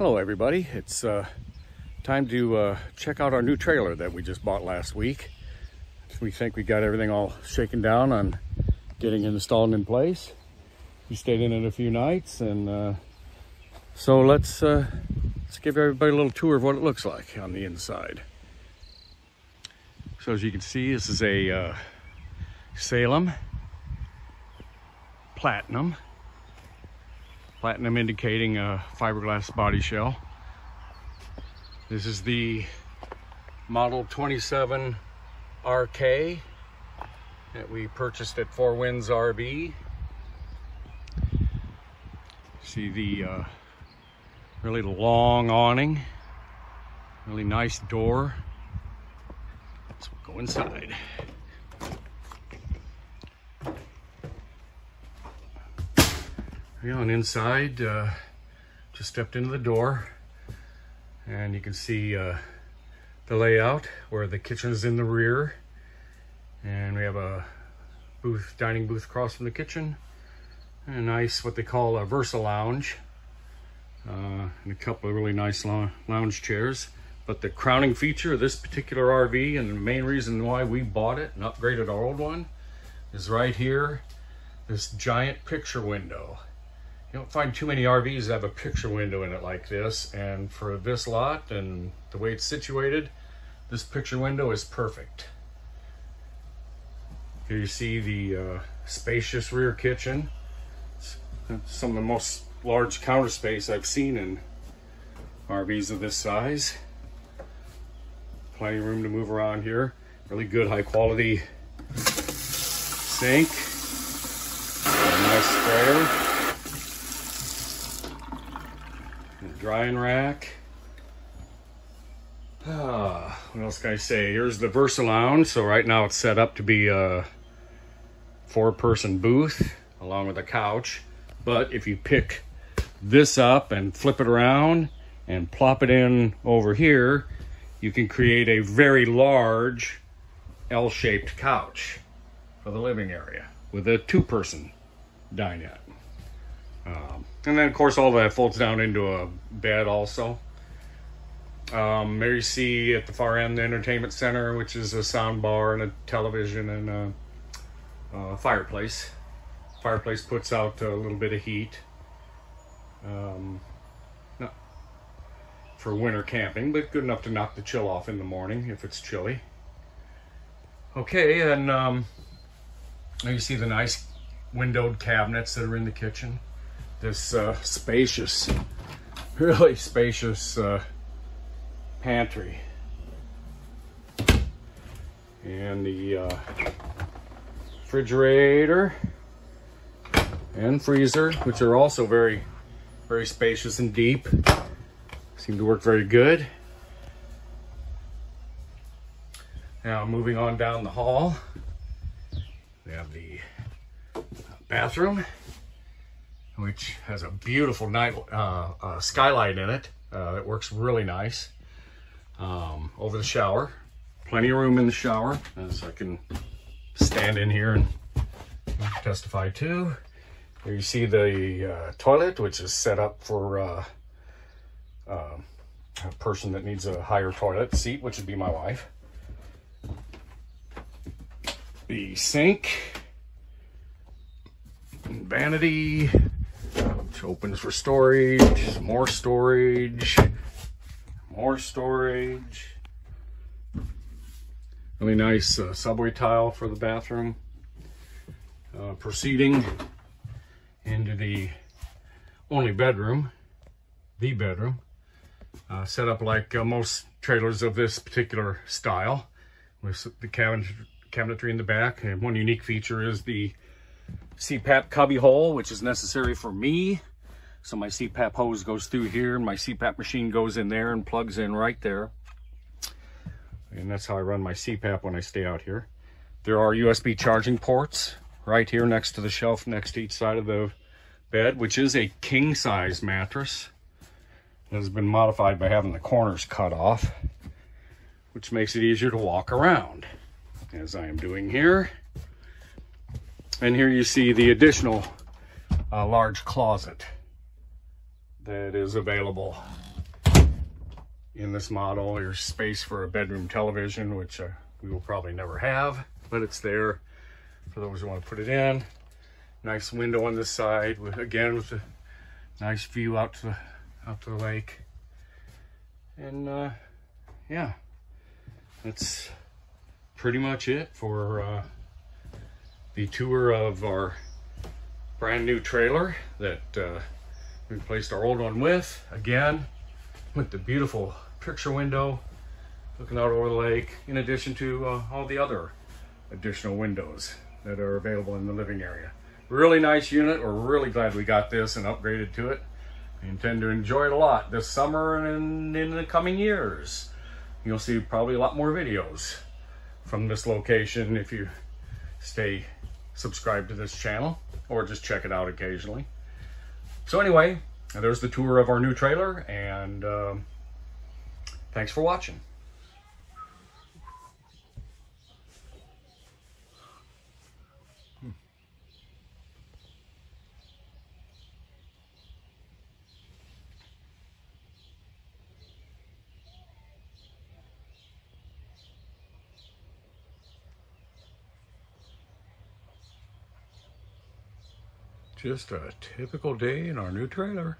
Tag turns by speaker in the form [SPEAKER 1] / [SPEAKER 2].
[SPEAKER 1] Hello everybody, it's uh, time to uh, check out our new trailer that we just bought last week. We think we got everything all shaken down on getting installed in place. We stayed in it a few nights and uh, so let's, uh, let's give everybody a little tour of what it looks like on the inside. So as you can see, this is a uh, Salem Platinum platinum indicating a fiberglass body shell. This is the Model 27 RK that we purchased at Four Winds RV. See the uh, really long awning, really nice door. Let's go inside. Yeah, on inside, uh, just stepped into the door and you can see uh, the layout where the kitchen is in the rear. And we have a booth, dining booth across from the kitchen. And a nice, what they call a Versa lounge. Uh, and a couple of really nice lounge chairs. But the crowning feature of this particular RV and the main reason why we bought it and upgraded our old one is right here, this giant picture window. You don't find too many RVs that have a picture window in it like this. And for this lot and the way it's situated, this picture window is perfect. Here you see the uh, spacious rear kitchen. It's some of the most large counter space I've seen in RVs of this size. Plenty of room to move around here. Really good high quality sink. nice sprayer. Drying rack. Ah, what else can I say? Here's the Versa Lounge. So right now it's set up to be a four-person booth along with a couch. But if you pick this up and flip it around and plop it in over here, you can create a very large L-shaped couch for the living area with a two-person dinette. Um, and then, of course, all that folds down into a bed also. Um, there you see at the far end the entertainment center, which is a sound bar and a television and a, a fireplace. Fireplace puts out a little bit of heat. Um, not for winter camping, but good enough to knock the chill off in the morning if it's chilly. Okay, and um, you see the nice windowed cabinets that are in the kitchen this uh, spacious, really spacious uh, pantry. And the uh, refrigerator and freezer, which are also very, very spacious and deep. Seem to work very good. Now moving on down the hall, we have the bathroom which has a beautiful night uh, uh, skylight in it. Uh, it works really nice. Um, over the shower, plenty of room in the shower, as I can stand in here and testify to. Here you see the uh, toilet, which is set up for uh, uh, a person that needs a higher toilet seat, which would be my wife. The sink, vanity, which opens for storage, more storage, more storage. Really nice uh, subway tile for the bathroom. Uh, proceeding into the only bedroom, the bedroom, uh, set up like uh, most trailers of this particular style with the cabinet, cabinetry in the back. And one unique feature is the CPAP cubby hole, which is necessary for me. So my CPAP hose goes through here and my CPAP machine goes in there and plugs in right there. And that's how I run my CPAP when I stay out here. There are USB charging ports right here next to the shelf next to each side of the bed, which is a king size mattress. It has been modified by having the corners cut off, which makes it easier to walk around, as I am doing here. And here you see the additional uh, large closet that is available in this model. There's space for a bedroom television, which uh, we will probably never have, but it's there for those who want to put it in. Nice window on this side, with again with a nice view out to the out to the lake. And uh, yeah, that's pretty much it for uh, the tour of our brand new trailer that uh, we replaced our old one with. Again, with the beautiful picture window looking out over the lake, in addition to uh, all the other additional windows that are available in the living area. Really nice unit. We're really glad we got this and upgraded to it. Intend to enjoy it a lot this summer and in the coming years. You'll see probably a lot more videos from this location if you stay subscribed to this channel or just check it out occasionally. So anyway, there's the tour of our new trailer and um, thanks for watching. Just a typical day in our new trailer.